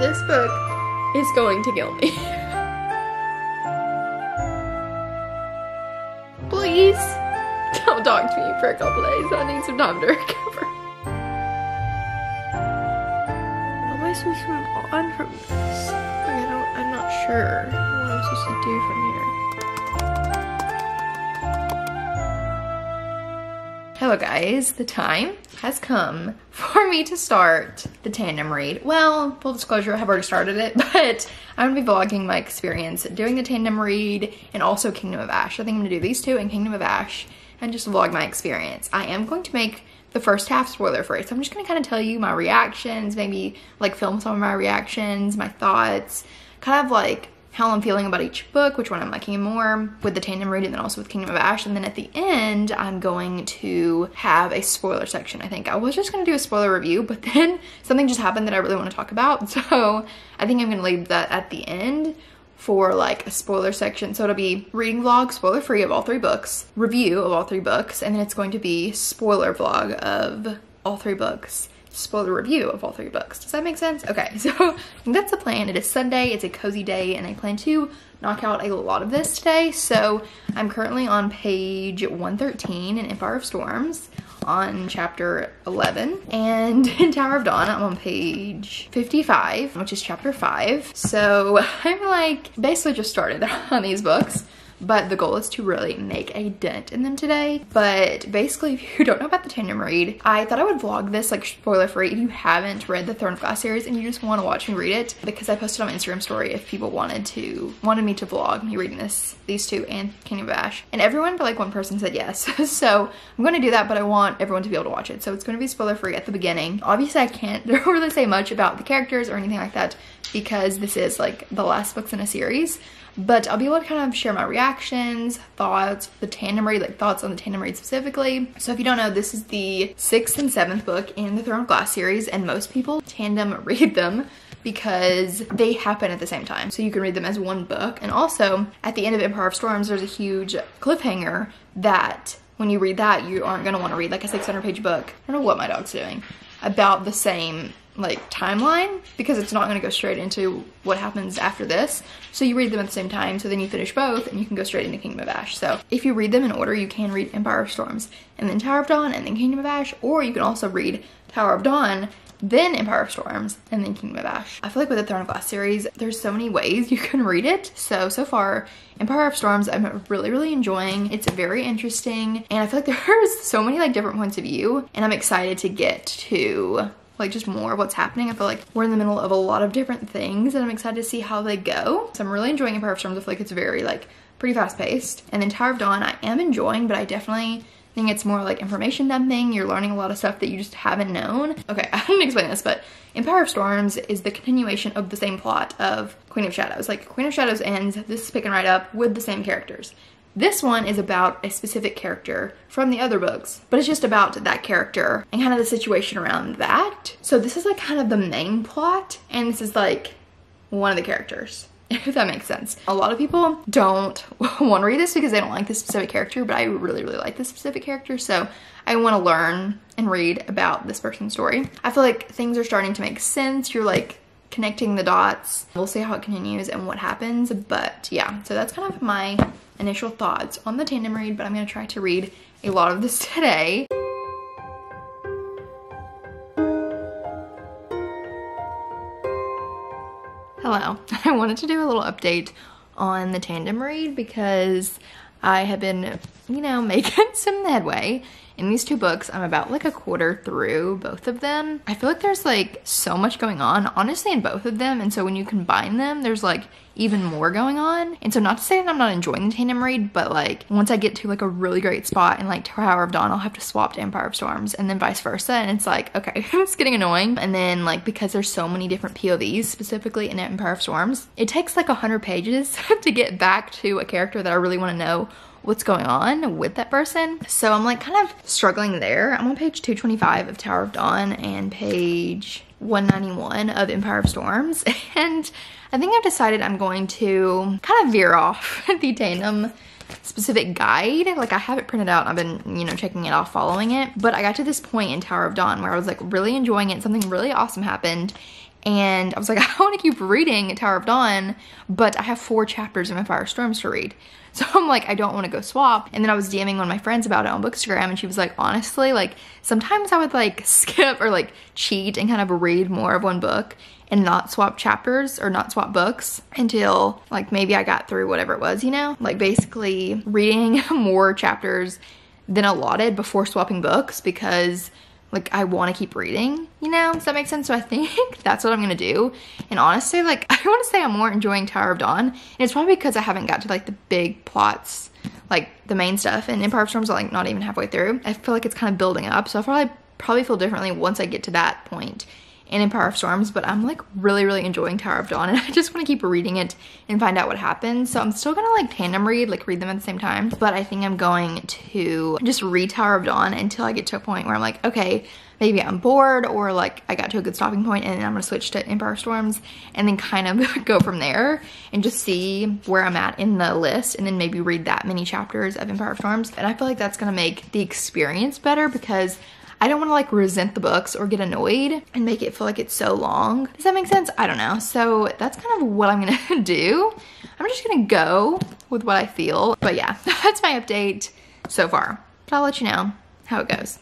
This book is going to kill me. Please don't talk to me for a couple days. I need some time to recover. Am I supposed to move on from this? Like, I don't, I'm not sure what I'm supposed to do from here. Hello guys, the time has come for me to start the tandem read. Well, full disclosure, I have already started it, but I'm gonna be vlogging my experience doing the tandem read and also Kingdom of Ash. I think I'm gonna do these two and Kingdom of Ash and just vlog my experience. I am going to make the first half spoiler free, so I'm just gonna kind of tell you my reactions, maybe like film some of my reactions, my thoughts, kind of like how I'm feeling about each book, which one I'm liking more with the tandem read and then also with Kingdom of Ash. And then at the end, I'm going to have a spoiler section, I think. I was just gonna do a spoiler review, but then something just happened that I really wanna talk about. So I think I'm gonna leave that at the end for like a spoiler section. So it'll be reading vlog, spoiler free of all three books, review of all three books, and then it's going to be spoiler vlog of all three books spoiler review of all three books. Does that make sense? Okay, so that's the plan. It is Sunday, it's a cozy day, and I plan to knock out a lot of this today. So I'm currently on page 113 in Empire of Storms on chapter 11 and in Tower of Dawn I'm on page 55 which is chapter 5 so I'm like basically just started on these books but the goal is to really make a dent in them today. But basically, if you don't know about the tandem read, I thought I would vlog this like spoiler free if you haven't read the Throne of Glass series and you just want to watch me read it. Because I posted on my Instagram story if people wanted to wanted me to vlog me reading this these two and Kingdom of Ash and everyone but like one person said yes. So I'm going to do that but I want everyone to be able to watch it. So it's going to be spoiler free at the beginning. Obviously I can't really say much about the characters or anything like that because this is like the last books in a series but I'll be able to kind of share my reactions, thoughts, the tandem read, like thoughts on the tandem read specifically. So if you don't know, this is the sixth and seventh book in the Throne of Glass series, and most people tandem read them because they happen at the same time. So you can read them as one book. And also, at the end of Empire of Storms, there's a huge cliffhanger that when you read that, you aren't gonna wanna read like a 600 page book. I don't know what my dog's doing about the same like timeline because it's not going to go straight into what happens after this. So you read them at the same time, so then you finish both and you can go straight into Kingdom of Ash. So if you read them in order, you can read Empire of Storms and then Tower of Dawn and then Kingdom of Ash, or you can also read Tower of Dawn then Empire of Storms, and then Kingdom of Ash. I feel like with the Throne of Glass series, there's so many ways you can read it. So, so far, Empire of Storms, I'm really, really enjoying. It's very interesting, and I feel like there's so many like different points of view, and I'm excited to get to like just more of what's happening. I feel like we're in the middle of a lot of different things and I'm excited to see how they go. So I'm really enjoying Empire of Storms. I feel like it's very like pretty fast paced. And then Tower of Dawn I am enjoying, but I definitely think it's more like information dumping. You're learning a lot of stuff that you just haven't known. Okay, I didn't explain this, but Empire of Storms is the continuation of the same plot of Queen of Shadows. Like Queen of Shadows ends, this is picking right up with the same characters. This one is about a specific character from the other books, but it's just about that character and kind of the situation around that. So this is like kind of the main plot, and this is like one of the characters if that makes sense. A lot of people don't want to read this because they don't like this specific character, but I really, really like this specific character, so I want to learn and read about this person's story. I feel like things are starting to make sense. You're like connecting the dots. We'll see how it continues and what happens, but yeah, so that's kind of my initial thoughts on the tandem read, but I'm gonna try to read a lot of this today. Hello, I wanted to do a little update on the tandem read because I have been, you know, making some headway in these two books. I'm about like a quarter through both of them. I feel like there's like so much going on, honestly, in both of them. And so when you combine them, there's like even more going on. And so not to say that I'm not enjoying the tandem read, but like once I get to like a really great spot in like Tower of Dawn, I'll have to swap to Empire of Storms and then vice versa. And it's like, okay, it's getting annoying. And then like because there's so many different POVs specifically in Empire of Storms, it takes like a hundred pages to get back to a character that I really want to know what's going on with that person. So I'm like kind of struggling there. I'm on page 225 of Tower of Dawn and page 191 of Empire of Storms. And I think I've decided I'm going to kind of veer off the tandem specific guide. Like I have it printed out I've been, you know, checking it off, following it. But I got to this point in Tower of Dawn where I was like really enjoying it. Something really awesome happened and I was like, I want to keep reading Tower of Dawn, but I have four chapters of Empire Storms to read. So I'm like, I don't want to go swap. And then I was DMing one of my friends about it on Bookstagram, and she was like, honestly, like sometimes I would like skip or like cheat and kind of read more of one book and not swap chapters or not swap books until like maybe I got through whatever it was, you know? Like basically reading more chapters than allotted before swapping books because like I want to keep reading, you know? Does that make sense? So I think that's what I'm gonna do. And honestly, like I want to say I'm more enjoying Tower of Dawn, and it's probably because I haven't got to like the big plots, like the main stuff. And Empire of Storms are like not even halfway through. I feel like it's kind of building up, so I'll probably probably feel differently once I get to that point in Empire of Storms, but I'm like really, really enjoying Tower of Dawn and I just want to keep reading it and find out what happens. So I'm still gonna like tandem read, like read them at the same time, but I think I'm going to just read Tower of Dawn until I get to a point where I'm like, okay, maybe I'm bored or like I got to a good stopping point and then I'm gonna switch to Empire Storms and then kind of go from there and just see where I'm at in the list and then maybe read that many chapters of Empire of Storms. And I feel like that's gonna make the experience better because I don't want to like resent the books or get annoyed and make it feel like it's so long. Does that make sense? I don't know. So that's kind of what I'm gonna do. I'm just gonna go with what I feel. But yeah, that's my update so far. But I'll let you know how it goes.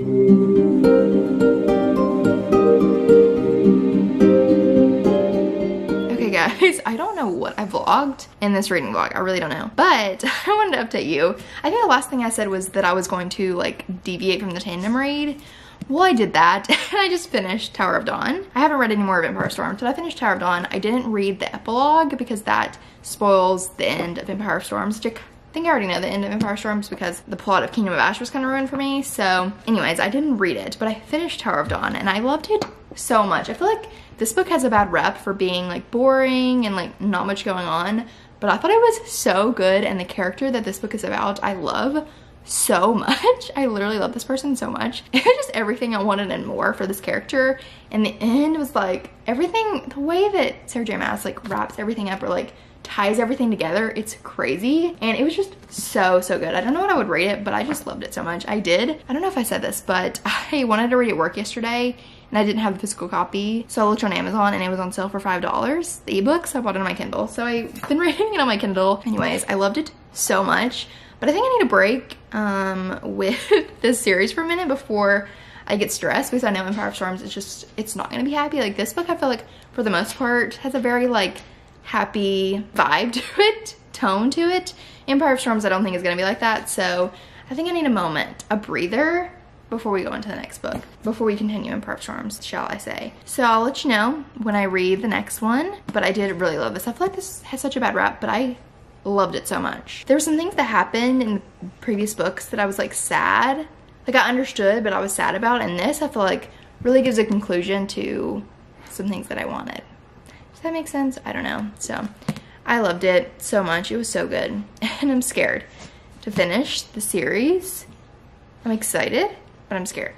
Okay guys, I don't know what I vlogged in this reading vlog. I really don't know. But I wanted to update you. I think the last thing I said was that I was going to like deviate from the tandem read well, I did that and I just finished Tower of Dawn. I haven't read any more of Empire Storms, but I finished Tower of Dawn. I didn't read the epilogue because that spoils the end of Empire Storms. I think I already know the end of Empire Storms because the plot of Kingdom of Ash was kind of ruined for me. So anyways, I didn't read it, but I finished Tower of Dawn and I loved it so much. I feel like this book has a bad rep for being like boring and like not much going on, but I thought it was so good and the character that this book is about, I love so much. I literally love this person so much. It was just everything I wanted and more for this character. And the end was like everything, the way that Sarah J Maas like wraps everything up or like ties everything together, it's crazy. And it was just so, so good. I don't know what I would rate it, but I just loved it so much. I did. I don't know if I said this, but I wanted to read it work yesterday and I didn't have the physical copy. So I looked on Amazon and it was on sale for $5. The ebook, so I bought it on my Kindle. So I've been reading it on my Kindle. Anyways, I loved it so much. But I think I need a break um, with this series for a minute before I get stressed because I know Empire of Storms is just, it's not going to be happy. Like this book, I feel like for the most part has a very like happy vibe to it, tone to it. Empire of Storms I don't think is going to be like that. So I think I need a moment, a breather before we go into the next book, before we continue Empire of Storms, shall I say. So I'll let you know when I read the next one, but I did really love this. I feel like this has such a bad rap, but I loved it so much. There were some things that happened in previous books that I was like sad, like I understood, but I was sad about. And this I feel like really gives a conclusion to some things that I wanted. Does that make sense? I don't know. So I loved it so much. It was so good. And I'm scared to finish the series. I'm excited, but I'm scared.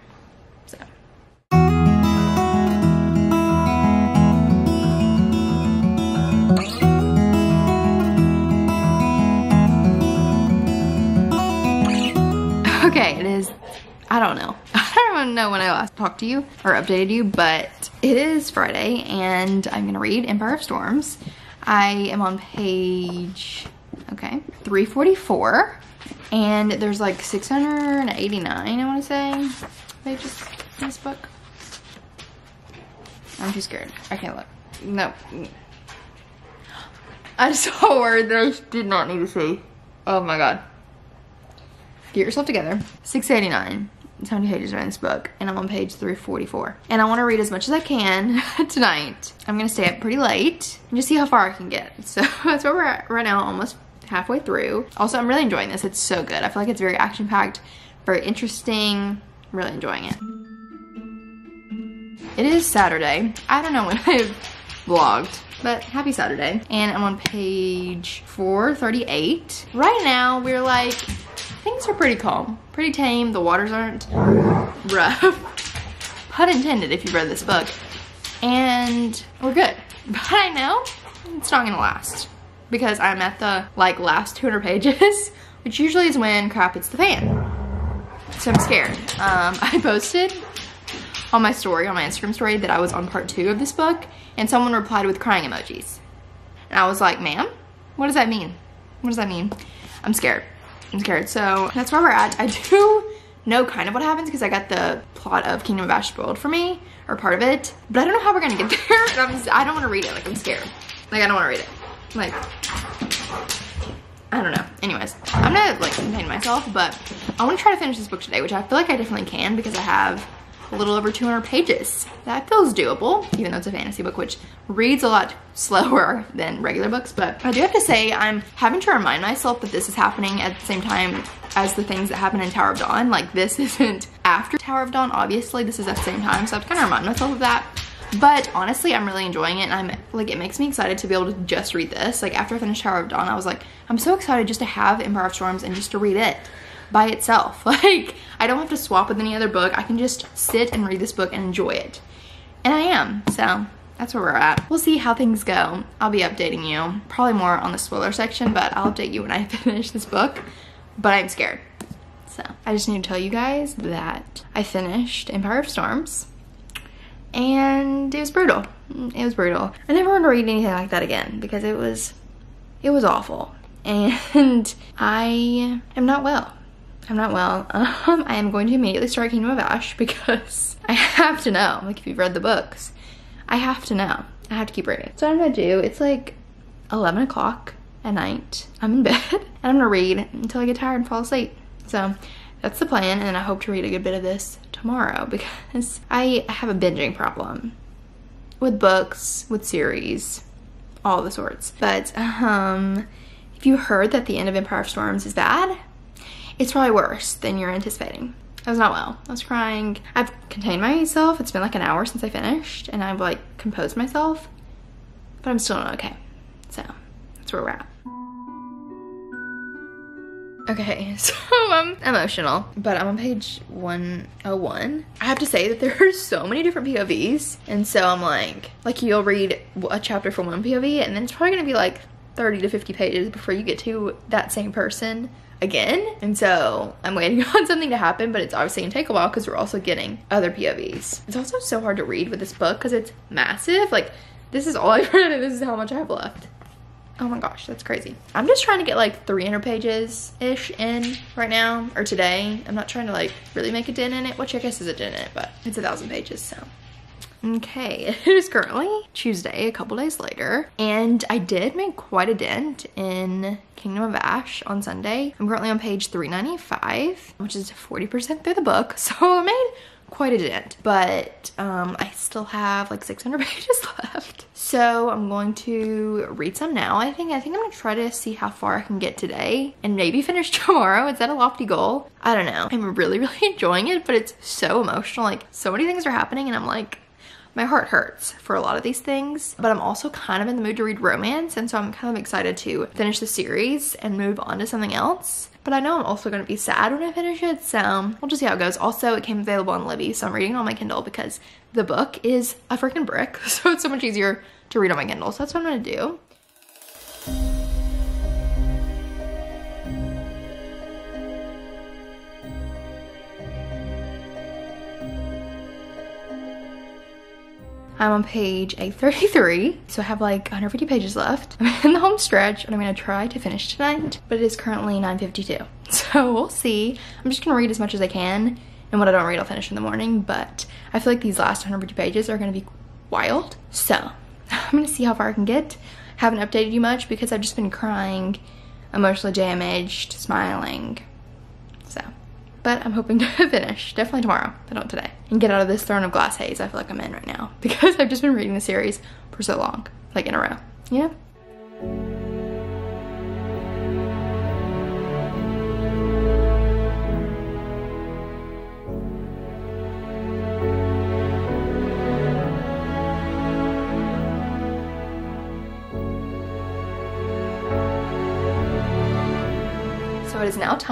Know when I last talked to you or updated you, but it is Friday and I'm gonna read Empire of Storms. I am on page, okay, 344 and there's like 689, I wanna say, pages in this book. I'm too scared. I can't look. No. I saw a word that I did not need to see. Oh my god. Get yourself together. 689. How many pages are in this book? And I'm on page 344. And I want to read as much as I can tonight. I'm going to stay up pretty late and just see how far I can get. So that's where we're at right now, almost halfway through. Also, I'm really enjoying this. It's so good. I feel like it's very action-packed, very interesting. Really enjoying it. It is Saturday. I don't know when I've vlogged, but happy Saturday. And I'm on page 438. Right now, we're like things are pretty calm, pretty tame. The waters aren't rough. Pun intended if you read this book. And we're good. But I know it's not gonna last because I'm at the like last 200 pages, which usually is when crap hits the fan. So I'm scared. Um, I posted on my story, on my Instagram story, that I was on part two of this book, and someone replied with crying emojis. And I was like, ma'am, what does that mean? What does that mean? I'm scared. I'm scared. So that's where we're at. I do know kind of what happens because I got the plot of Kingdom of Ash spoiled for me, or part of it, but I don't know how we're gonna get there. I'm, I don't wanna read it, like I'm scared. Like I don't wanna read it. Like, I don't know. Anyways, I'm gonna like contain myself, but I wanna try to finish this book today, which I feel like I definitely can because I have a little over 200 pages. That feels doable, even though it's a fantasy book, which reads a lot slower than regular books. But I do have to say, I'm having to remind myself that this is happening at the same time as the things that happen in Tower of Dawn. Like this isn't after Tower of Dawn, obviously, this is at the same time. So I have to kind of remind myself of that. But honestly, I'm really enjoying it and I'm like, it makes me excited to be able to just read this. Like after I finished Tower of Dawn, I was like, I'm so excited just to have Empire of Storms and just to read it by itself. Like I don't have to swap with any other book. I can just sit and read this book and enjoy it. And I am, so that's where we're at. We'll see how things go. I'll be updating you, probably more on the spoiler section, but I'll update you when I finish this book. But I'm scared. So I just need to tell you guys that I finished Empire of Storms and it was brutal. It was brutal. I never want to read anything like that again because it was, it was awful. And I am not well. I'm not well. Um, I am going to immediately start Kingdom of Ash because I have to know. Like if you've read the books, I have to know. I have to keep reading. So I'm gonna do, it's like 11 o'clock at night. I'm in bed and I'm gonna read until I get tired and fall asleep. So that's the plan and I hope to read a good bit of this tomorrow because I have a binging problem with books, with series, all the sorts. But um, if you heard that the end of Empire of Storms is bad, it's probably worse than you're anticipating. I was not well. I was crying. I've contained myself. It's been like an hour since I finished and I've like composed myself, but I'm still not okay. So that's where we're at. Okay, so I'm emotional, but I'm on page 101. I have to say that there are so many different POVs, and so I'm like, like you'll read a chapter from one POV, and then it's probably gonna be like 30 to 50 pages before you get to that same person again. And so I'm waiting on something to happen, but it's obviously gonna take a while because we're also getting other POVs. It's also so hard to read with this book because it's massive. Like this is all I've read and this is how much I have left. Oh my gosh, that's crazy. I'm just trying to get like 300 pages-ish in right now, or today. I'm not trying to like really make a dent in it, which I guess is a dent in it, but it's a thousand pages, so. Okay, it is currently Tuesday, a couple days later, and I did make quite a dent in Kingdom of Ash on Sunday. I'm currently on page 395, which is 40% through the book, so I made quite a dent, but um, I still have like 600 pages left. So I'm going to read some now. I think I think I'm gonna try to see how far I can get today and maybe finish tomorrow. Is that a lofty goal? I don't know. I'm really, really enjoying it, but it's so emotional. Like so many things are happening and I'm like, my heart hurts for a lot of these things, but I'm also kind of in the mood to read romance, and so I'm kind of excited to finish the series and move on to something else. But I know I'm also going to be sad when I finish it, so we'll just see how it goes. Also, it came available on Libby, so I'm reading it on my Kindle because the book is a freaking brick, so it's so much easier to read on my Kindle. So that's what I'm going to do. I'm on page 833, so I have like 150 pages left. I'm in the home stretch and I'm gonna try to finish tonight, but it is currently 9.52. So we'll see. I'm just gonna read as much as I can, and what I don't read I'll finish in the morning, but I feel like these last 150 pages are gonna be wild. So I'm gonna see how far I can get. Haven't updated you much because I've just been crying, emotionally damaged, smiling, so but I'm hoping to finish, definitely tomorrow, but not today, and get out of this throne of glass haze I feel like I'm in right now. Because I've just been reading the series for so long, like in a row, you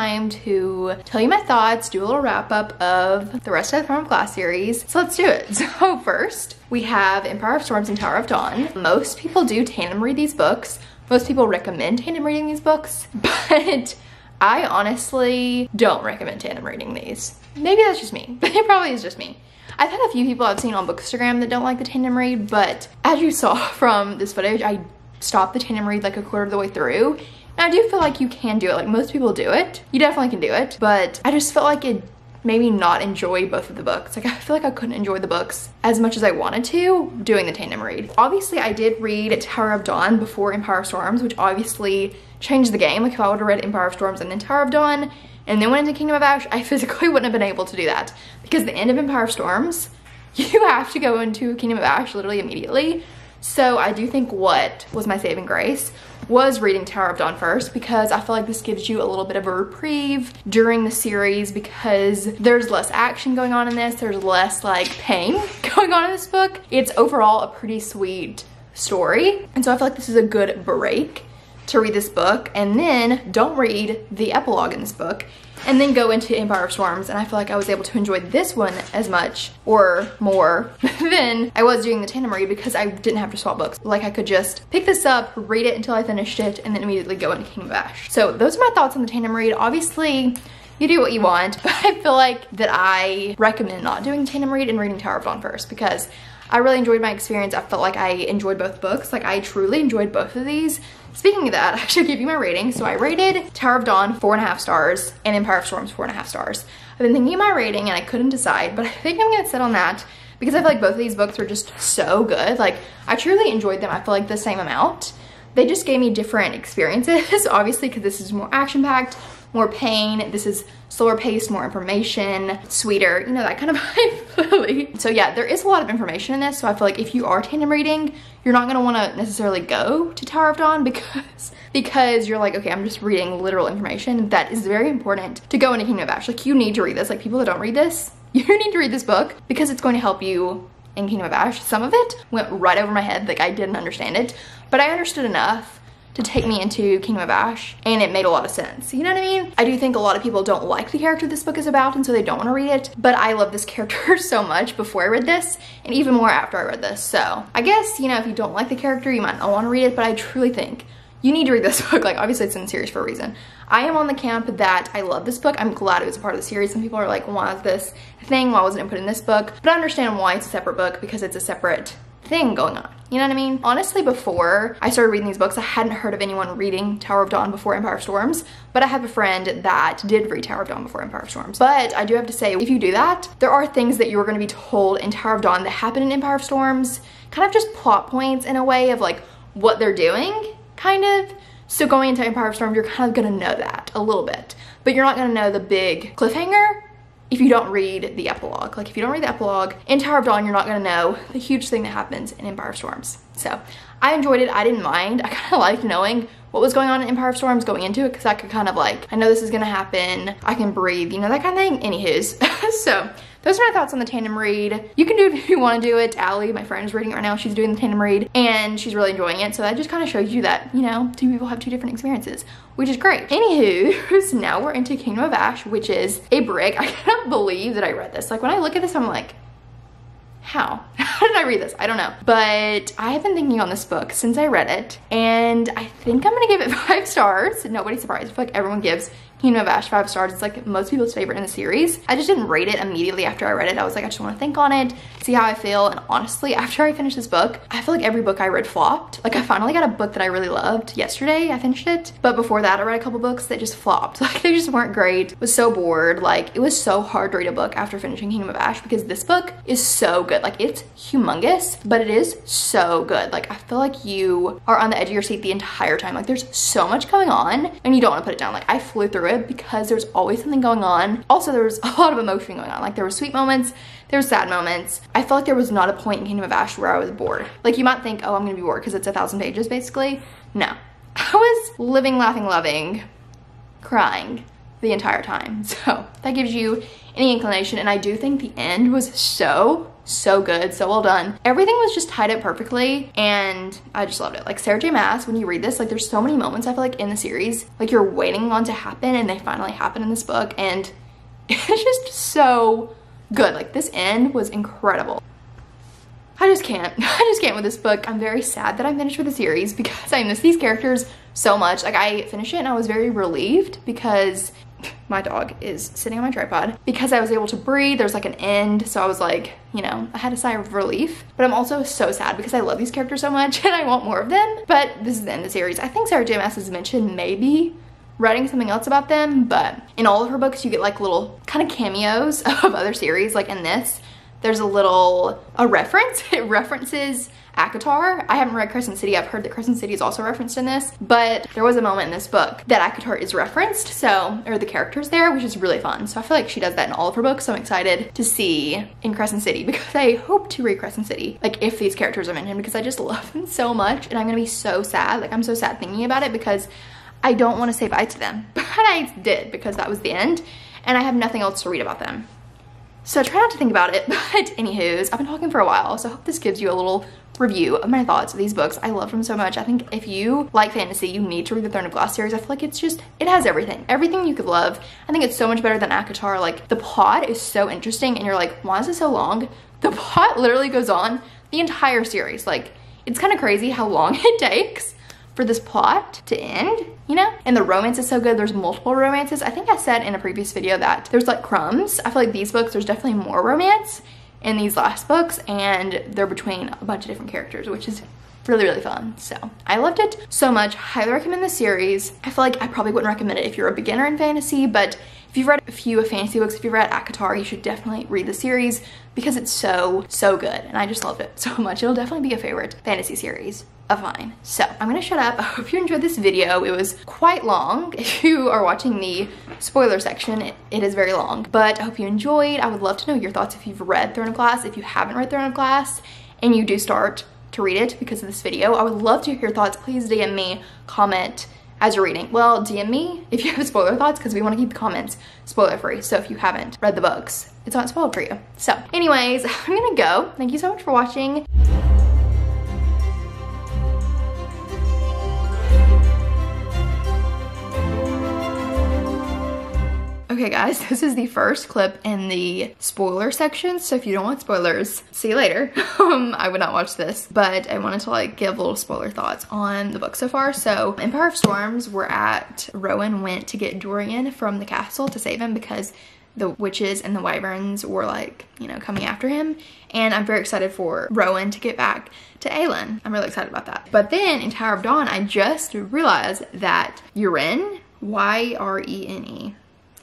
time to tell you my thoughts, do a little wrap up of the rest of the Throne of Glass series. So let's do it. So first, we have Empire of Storms and Tower of Dawn. Most people do tandem read these books. Most people recommend tandem reading these books, but I honestly don't recommend tandem reading these maybe that's just me. But it probably is just me. I've had a few people I've seen on Bookstagram that don't like the tandem read, but as you saw from this footage, I stopped the tandem read like a quarter of the way through. And I do feel like you can do it. Like most people do it. You definitely can do it. But I just felt like it made me not enjoy both of the books. Like I feel like I couldn't enjoy the books as much as I wanted to doing the tandem read. Obviously I did read Tower of Dawn before Empire of Storms, which obviously changed the game. Like if I would have read Empire of Storms and then Tower of Dawn and then went into Kingdom of Ash, I physically wouldn't have been able to do that because the end of Empire of Storms, you have to go into Kingdom of Ash literally immediately. So I do think what was my saving grace was reading Tower of Dawn first because I feel like this gives you a little bit of a reprieve during the series because there's less action going on in this. There's less like pain going on in this book. It's overall a pretty sweet story. And so I feel like this is a good break to read this book and then don't read the epilogue in this book and then go into Empire of Storms and I feel like I was able to enjoy this one as much or more than I was doing the tandem read because I didn't have to swap books. Like I could just pick this up, read it until I finished it, and then immediately go into Kingdom of Ash. So those are my thoughts on the tandem read. Obviously, you do what you want, but I feel like that I recommend not doing tandem read and reading Tower of Dawn first because I really enjoyed my experience. I felt like I enjoyed both books. Like I truly enjoyed both of these. Speaking of that, I should give you my rating. So I rated Tower of Dawn four and a half stars and Empire of Storms four and a half stars. I've been thinking of my rating and I couldn't decide, but I think I'm gonna sit on that because I feel like both of these books were just so good. Like I truly enjoyed them. I feel like the same amount. They just gave me different experiences, obviously because this is more action packed, more pain. This is slower paced, more information, sweeter, you know, that kind of vibe, really. So yeah, there is a lot of information in this. So I feel like if you are tandem reading, you're not gonna wanna necessarily go to Tower of Dawn because because you're like, okay, I'm just reading literal information. That is very important to go into Kingdom of Ash. Like you need to read this. Like people that don't read this, you need to read this book because it's going to help you in Kingdom of Ash. Some of it went right over my head. Like I didn't understand it, but I understood enough to take me into Kingdom of Ash and it made a lot of sense. You know what I mean? I do think a lot of people don't like the character this book is about and so they don't want to read it, but I love this character so much before I read this and even more after I read this. So I guess, you know, if you don't like the character, you might not want to read it, but I truly think you need to read this book. Like obviously it's in the series for a reason. I am on the camp that I love this book. I'm glad it was a part of the series. Some people are like, why is this thing? Why wasn't it put in this book? But I understand why it's a separate book because it's a separate thing going on. You know what I mean? Honestly, before I started reading these books, I hadn't heard of anyone reading Tower of Dawn before Empire of Storms, but I have a friend that did read Tower of Dawn before Empire of Storms. But I do have to say, if you do that, there are things that you're gonna be told in Tower of Dawn that happen in Empire of Storms, kind of just plot points in a way of like what they're doing, kind of. So going into Empire of Storms, you're kind of gonna know that a little bit, but you're not gonna know the big cliffhanger if you don't read the epilogue. Like if you don't read the epilogue in Tower of Dawn, you're not gonna know the huge thing that happens in Empire of Storms. So I enjoyed it, I didn't mind. I kind of liked knowing what was going on in Empire of Storms going into it because I could kind of like, I know this is gonna happen, I can breathe, you know, that kind of thing. Anywho's, so those are my thoughts on the tandem read. You can do it if you want to do it. Allie, my friend, is reading it right now. She's doing the tandem read and she's really enjoying it. So that just kind of shows you that, you know, two people have two different experiences, which is great. Anywho, so now we're into Kingdom of Ash, which is a brick. I cannot believe that I read this. Like when I look at this, I'm like, how? How did I read this? I don't know. But I have been thinking on this book since I read it and I think I'm gonna give it five stars. Nobody's surprised. I feel like everyone gives Kingdom of Ash five stars. It's like most people's favorite in the series. I just didn't rate it immediately after I read it. I was like, I just want to think on it, see how I feel. And honestly, after I finished this book, I feel like every book I read flopped. Like I finally got a book that I really loved yesterday. I finished it. But before that, I read a couple books that just flopped. Like they just weren't great. Was so bored. Like it was so hard to read a book after finishing Kingdom of Ash because this book is so good. Like it's humongous, but it is so good. Like I feel like you are on the edge of your seat the entire time. Like there's so much going on and you don't want to put it down. Like I flew through it because there's always something going on. Also, there was a lot of emotion going on. Like there were sweet moments, there were sad moments. I felt like there was not a point in Kingdom of Ash where I was bored. Like you might think, oh, I'm gonna be bored because it's a thousand pages basically. No, I was living, laughing, loving, crying the entire time. So that gives you any inclination. And I do think the end was so so good, so well done. Everything was just tied up perfectly and I just loved it. Like Sarah J Maas, when you read this, like there's so many moments I feel like in the series, like you're waiting on to happen and they finally happen in this book and it's just so good. Like this end was incredible. I just can't. I just can't with this book. I'm very sad that I'm finished with the series because I miss these characters so much. Like I finished it and I was very relieved because my dog is sitting on my tripod because I was able to breathe. There's like an end. So I was like, you know, I had a sigh of relief. But I'm also so sad because I love these characters so much and I want more of them. But this is the end of the series. I think Sarah J. Maas has mentioned maybe writing something else about them, but in all of her books, you get like little kind of cameos of other series. Like in this, there's a little, a reference. It references ACOTAR. I haven't read Crescent City. I've heard that Crescent City is also referenced in this, but there was a moment in this book that ACOTAR is referenced, so, or the characters there, which is really fun. So I feel like she does that in all of her books, so I'm excited to see in Crescent City because I hope to read Crescent City, like if these characters are mentioned, because I just love them so much and I'm gonna be so sad. Like I'm so sad thinking about it because I don't want to say bye to them, but I did because that was the end and I have nothing else to read about them. So I try not to think about it, but anywho's, I've been talking for a while, so I hope this gives you a little review of my thoughts of these books. I love them so much. I think if you like fantasy, you need to read the Throne of Glass series. I feel like it's just, it has everything. Everything you could love. I think it's so much better than ACOTAR. Like, the plot is so interesting, and you're like, why is it so long? The plot literally goes on the entire series. Like, it's kind of crazy how long it takes for this plot to end, you know? And the romance is so good. There's multiple romances. I think I said in a previous video that there's like crumbs. I feel like these books, there's definitely more romance in these last books and they're between a bunch of different characters, which is really, really fun. So I loved it so much. Highly recommend the series. I feel like I probably wouldn't recommend it if you're a beginner in fantasy, but if you've read a few of fantasy books, if you've read ACOTAR, you should definitely read the series because it's so, so good. And I just loved it so much. It'll definitely be a favorite fantasy series of mine. So I'm gonna shut up. I hope you enjoyed this video. It was quite long. If you are watching the spoiler section, it, it is very long, but I hope you enjoyed. I would love to know your thoughts if you've read Throne of Glass. If you haven't read Throne of Glass and you do start to read it because of this video, I would love to hear your thoughts. Please DM me, comment as you're reading. Well, DM me if you have spoiler thoughts because we want to keep the comments spoiler free. So if you haven't read the books, it's not spoiled for you. So anyways, I'm gonna go. Thank you so much for watching. Okay guys, this is the first clip in the spoiler section, so if you don't want spoilers, see you later. um, I would not watch this, but I wanted to like give little spoiler thoughts on the book so far. So Empire of Storms, we're at, Rowan went to get Dorian from the castle to save him because the witches and the wyverns were like, you know, coming after him. And I'm very excited for Rowan to get back to Aelin. I'm really excited about that. But then in Tower of Dawn, I just realized that Yrene, Y-R-E-N-E,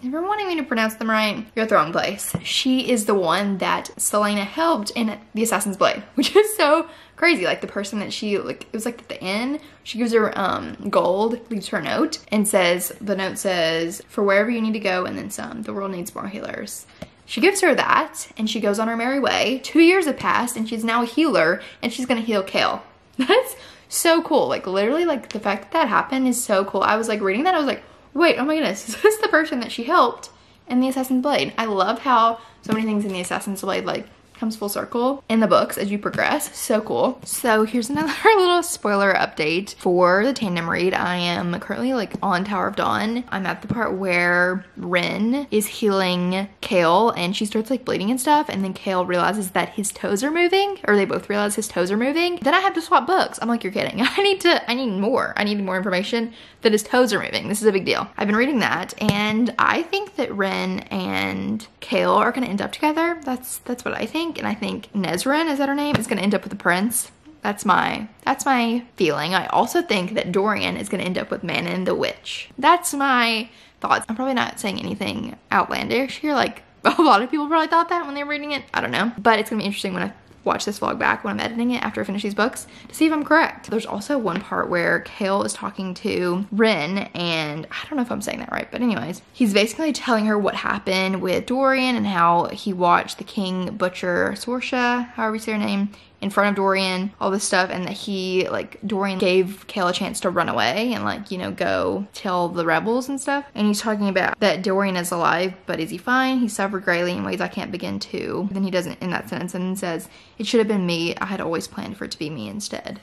if you're wanting me to pronounce them right, you're at the wrong place. She is the one that Celaena helped in The Assassin's Blade, which is so crazy. Like the person that she, like, it was like at the end, she gives her um, gold, leaves her note, and says, the note says, for wherever you need to go and then some, the world needs more healers. She gives her that, and she goes on her merry way. Two years have passed, and she's now a healer, and she's gonna heal Chaol. That's so cool. Like, literally, like, the fact that that happened is so cool. I was, like, reading that, I was like, wait, oh my goodness, is this the person that she helped in the Assassin's Blade? I love how so many things in the Assassin's Blade like comes full circle in the books as you progress. So cool. So here's another little spoiler update for the tandem read. I am currently like on Tower of Dawn. I'm at the part where Ren is healing Chaol and she starts like bleeding and stuff and then Chaol realizes that his toes are moving or they both realize his toes are moving. Then I have to swap books. I'm like, you're kidding. I need to, I need more. I need more information that his toes are moving. This is a big deal. I've been reading that and I think that Ren and Chaol are gonna end up together. That's, that's what I think think, and I think Nesryn, is that her name, is gonna end up with the prince. That's my, that's my feeling. I also think that Dorian is gonna end up with Manon the witch. That's my thoughts. I'm probably not saying anything outlandish here, like a lot of people probably thought that when they were reading it. I don't know. But it's gonna be interesting when I watch this vlog back when I'm editing it after I finish these books to see if I'm correct. There's also one part where Chaol is talking to Ren and I don't know if I'm saying that right, but anyways, he's basically telling her what happened with Dorian and how he watched the king butcher Sorscha, however you say her name, in front of Dorian, all this stuff, and that he, like, Dorian gave Chaol a chance to run away and, like, you know, go tell the rebels and stuff. And he's talking about that Dorian is alive, but is he fine? He suffered greatly in ways I can't begin to. Then he doesn't in that sentence and says, it should have been me. I had always planned for it to be me instead.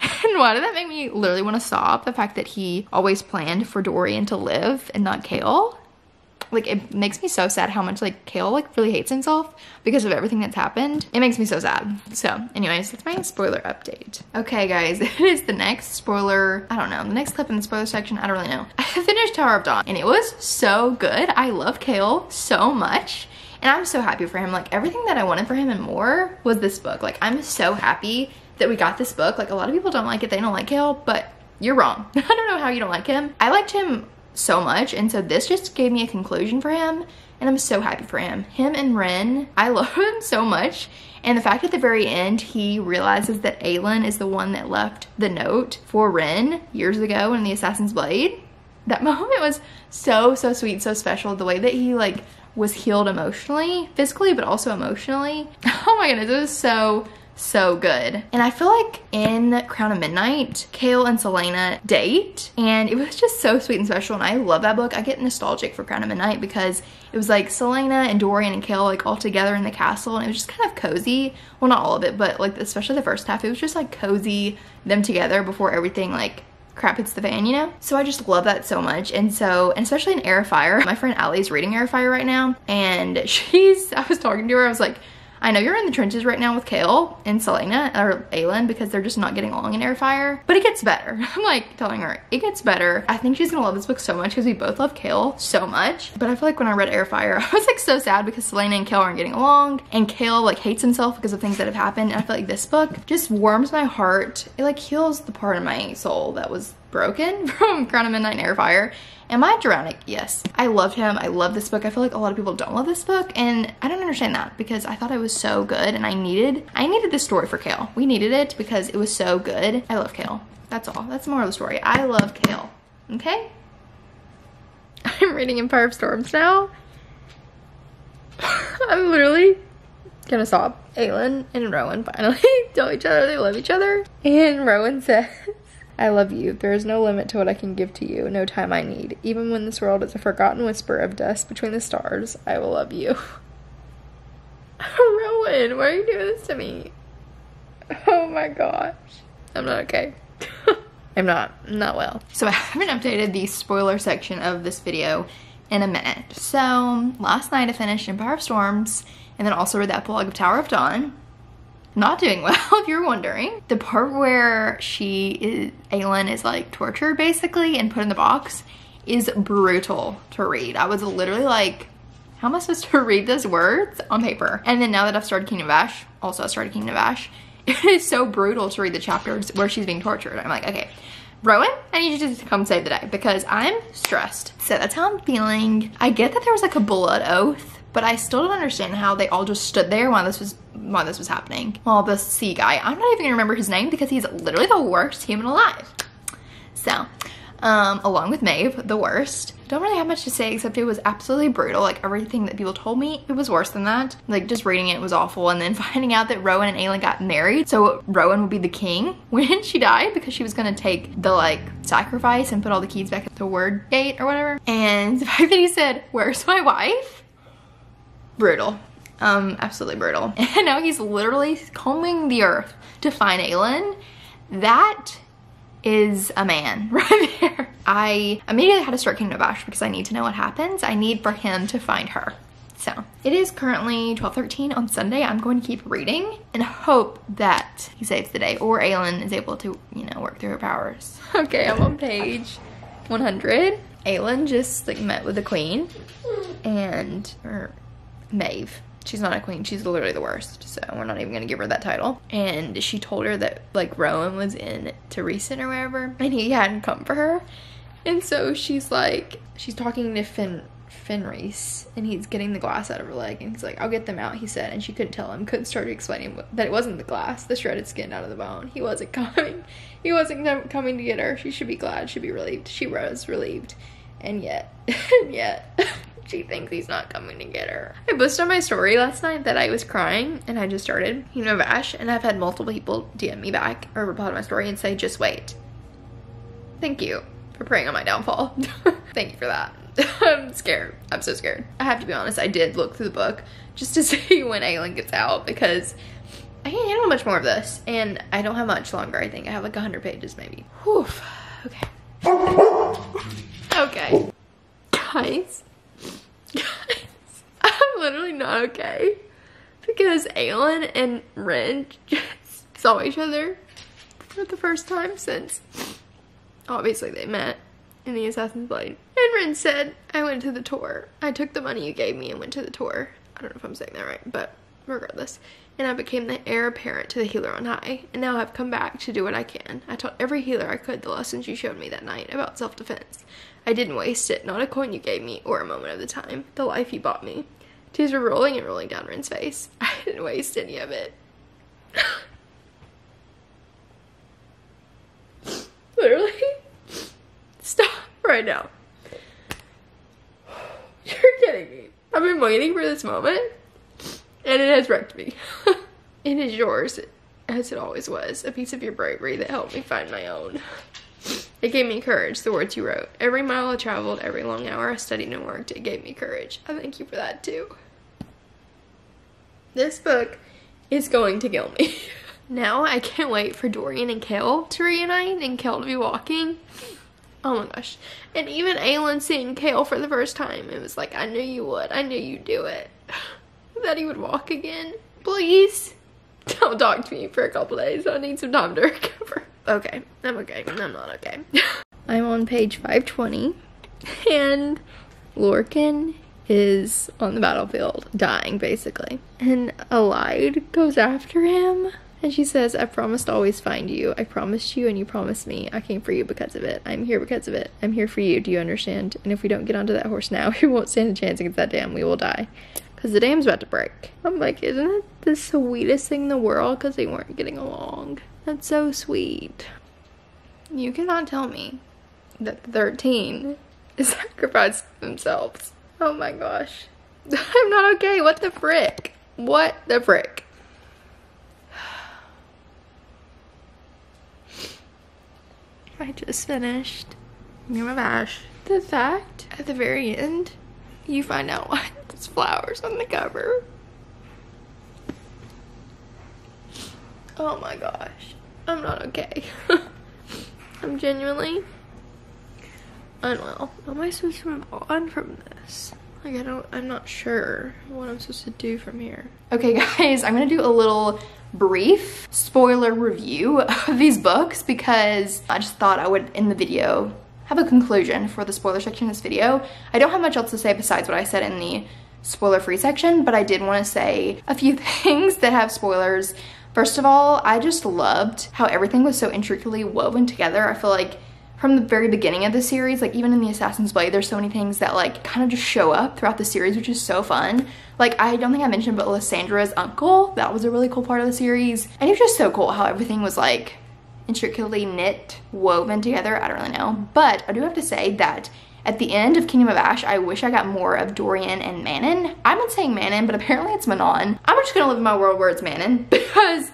And why did that make me literally want to sob? The fact that he always planned for Dorian to live and not Chaol? Like it makes me so sad how much like Chaol like really hates himself because of everything that's happened. It makes me so sad. So anyways, that's my spoiler update. Okay guys, it is the next spoiler, I don't know, the next clip in the spoiler section, I don't really know. I finished Tower of Dawn and it was so good. I love Chaol so much. And I'm so happy for him. Like everything that I wanted for him and more was this book. Like I'm so happy that we got this book. Like a lot of people don't like it. They don't like Chaol, but you're wrong. I don't know how you don't like him. I liked him so much. And so this just gave me a conclusion for him. And I'm so happy for him. Him and Ren, I love him so much. And the fact at the very end, he realizes that Aelin is the one that left the note for Ren years ago in the Assassin's Blade. That moment was so, so sweet, so special. The way that he like was healed emotionally, physically, but also emotionally. Oh my goodness, it was so, so good. And I feel like in Crown of Midnight, Chaol and Celaena date, and it was just so sweet and special. And I love that book. I get nostalgic for Crown of Midnight because it was like Celaena and Dorian and Chaol like all together in the castle, and it was just kind of cozy. Well, not all of it, but like especially the first half, it was just like cozy them together before everything like crap hits the fan, you know? So I just love that so much. And so, and especially in Heir Fire, my friend Allie's reading Heir Fire right now. And she's, I was talking to her, I was like, I know you're in the trenches right now with Chaol and Celaena or Aelin because they're just not getting along in of Fire, but it gets better. I'm like telling her it gets better. I think she's gonna love this book so much because we both love Chaol so much. But I feel like when I read of Fire, I was like so sad because Celaena and Chaol aren't getting along and Chaol like hates himself because of things that have happened. And I feel like this book just warms my heart. It like heals the part of my soul that was broken from Crown of Midnight and. Am I drowning? Yes. I loved him. I love this book. I feel like a lot of people don't love this book and I don't understand that because I thought it was so good and I needed, I needed this story for Chaol. We needed it because it was so good. I love Chaol. That's all. That's more of the story. I love Chaol. Okay? I'm reading Empire of Storms now. I'm literally gonna sob. Aelin and Rowan finally tell each other they love each other. And Rowan says, I love you. There is no limit to what I can give to you, no time I need. Even when this world is a forgotten whisper of dust between the stars, I will love you. Rowan, why are you doing this to me? Oh my gosh. I'm not okay. I'm not, not well. So I haven't updated the spoiler section of this video in a minute. So last night I finished Empire of Storms and then also read the epilogue of Tower of Dawn not doing well if you're wondering. The part where she is, Aelin is like tortured basically and put in the box is brutal to read. I was literally like, how am I supposed to read those words on paper? And then now that I've started Kingdom of Ash, also I started Kingdom of Ash, it is so brutal to read the chapters where she's being tortured. I'm like, okay, Rowan, I need you to come save the day because I'm stressed. So that's how I'm feeling. I get that there was like a blood oath but I still don't understand how they all just stood there while this was while this was happening. While the sea guy, I'm not even gonna remember his name because he's literally the worst human alive. So, um, along with Maeve, the worst. Don't really have much to say except it was absolutely brutal. Like everything that people told me, it was worse than that. Like just reading it was awful and then finding out that Rowan and Aelin got married. So Rowan would be the king when she died because she was gonna take the like sacrifice and put all the keys back at the Wyrdgate or whatever. And the fact that he said, where's my wife? brutal. Um, absolutely brutal. And now he's literally combing the earth to find Aelin. That is a man right there. I immediately had to start Kingdom of Ash because I need to know what happens. I need for him to find her. So it is currently 12.13 on Sunday. I'm going to keep reading and hope that he saves the day or Aelin is able to, you know, work through her powers. Okay, I'm on page 100. Aelin just like met with the queen and, or Maeve. She's not a queen. She's literally the worst. So we're not even gonna give her that title. And she told her that like Rowan was in Terrasen or wherever, and he hadn't come for her. And so she's like, she's talking to Finn Fenrys and he's getting the glass out of her leg and he's like, I'll get them out, he said. And she couldn't tell him, couldn't start explaining that it wasn't the glass, the shredded skin out of the bone. He wasn't coming. He wasn't coming to get her. She should be glad, should be relieved. She was relieved. And yet, and yet. she thinks he's not coming to get her. I posted on my story last night that I was crying and I just started, you know, Vash, and I've had multiple people DM me back or reply to my story and say, just wait. Thank you for praying on my downfall. Thank you for that. I'm scared. I'm so scared. I have to be honest, I did look through the book just to see when Aelin gets out because I can't handle much more of this. And I don't have much longer, I think. I have like 100 pages maybe. Whew. Okay. Okay. Guys, not okay. Because Aelin and Ren just saw each other for the first time since obviously they met in the Assassin's Blade. And Ren said, I went to the tour. I took the money you gave me and went to the tour. I don't know if I'm saying that right, but regardless. And I became the heir apparent to the healer on high. And now I've come back to do what I can. I taught every healer I could the lessons you showed me that night about self-defense. I didn't waste it, not a coin you gave me, or a moment of the time. The life you bought me. Tears were rolling and rolling down Ren's face. I didn't waste any of it. Literally. Stop right now. You're kidding me. I've been waiting for this moment and it has wrecked me. it is yours, as it always was, a piece of your bravery that helped me find my own. It gave me courage, the words you wrote. Every mile I traveled, every long hour I studied and worked, it gave me courage. I thank you for that too. This book is going to kill me. now I can't wait for Dorian and Chaol to reunite and Chaol to be walking. Oh my gosh. And even Aelin seeing Chaol for the first time, it was like, I knew you would. I knew you'd do it. that he would walk again. Please don't talk to me for a couple days. I need some time to recover. Okay, I'm okay. I'm not okay. I'm on page 520 and Lorcan is on the battlefield dying basically. And Elide goes after him and she says, I promised to always find you. I promised you and you promised me. I came for you because of it. I'm here because of it. I'm here for you. Do you understand? And if we don't get onto that horse now, we won't stand a chance against that dam. We will die because the dam's about to break. I'm like, isn't it the sweetest thing in the world because they weren't getting along? That's so sweet. You cannot tell me that the 13 sacrificed themselves. Oh my gosh. I'm not okay. What the frick? What the frick? I just finished Game of Ash. The fact at the very end, you find out why there's flowers on the cover. Oh my gosh. I'm not okay. I'm genuinely unwell. Am I supposed to move on from this? Like I don't, I'm not sure what I'm supposed to do from here. Okay guys, I'm gonna do a little brief spoiler review of these books because I just thought I would end the video have a conclusion for the spoiler section of this video. I don't have much else to say besides what I said in the spoiler free section, but I did want to say a few things that have spoilers. First of all, I just loved how everything was so intricately woven together. I feel like from the very beginning of the series, like even in the Assassin's Blade, there's so many things that like kind of just show up throughout the series, which is so fun. Like I don't think I mentioned, but Lysandra's uncle, that was a really cool part of the series. And it was just so cool how everything was like intricately knit, woven together. I don't really know. But I do have to say that at the end of Kingdom of Ash, I wish I got more of Dorian and Manon. I've been saying Manon, but apparently it's Manon. I'm just gonna live in my world where it's Manon because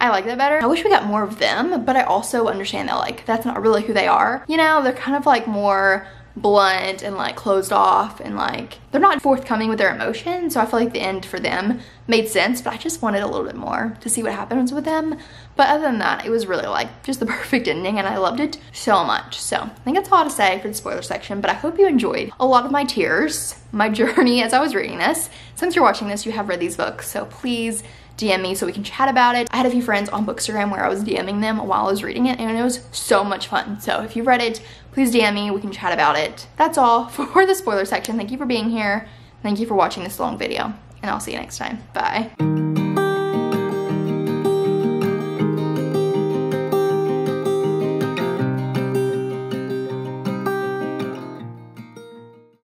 I like that better. I wish we got more of them, but I also understand that like that's not really who they are. You know, they're kind of like more blunt and like closed off and like they're not forthcoming with their emotions so I feel like the end for them made sense but I just wanted a little bit more to see what happens with them. But other than that it was really like just the perfect ending and I loved it so much. So I think that's all to say for the spoiler section but I hope you enjoyed a lot of my tears my journey as I was reading this. Since you're watching this you have read these books so please DM me so we can chat about it. I had a few friends on Bookstagram where I was DMing them while I was reading it and it was so much fun. So if you've read it, please DM me, we can chat about it. That's all for the spoiler section. Thank you for being here. Thank you for watching this long video and I'll see you next time. Bye.